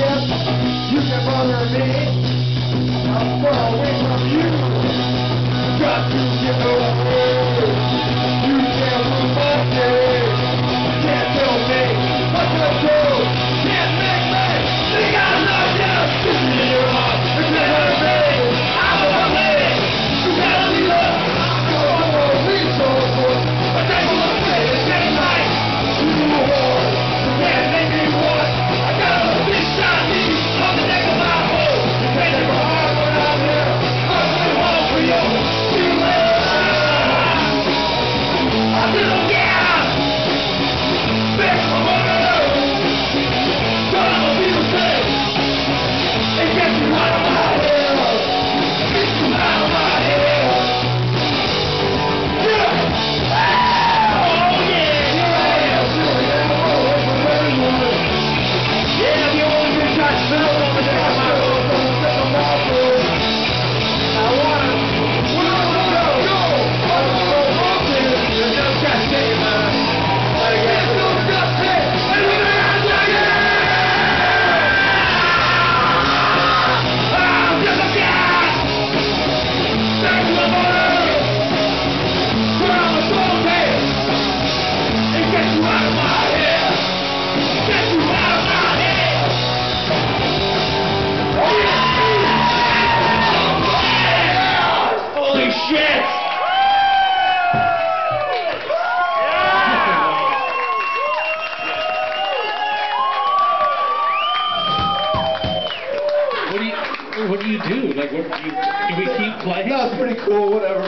You can bother me. I'm far away from you. Got to get away. what do you do? Like, what do you, do we keep playing? No, it's pretty cool, whatever.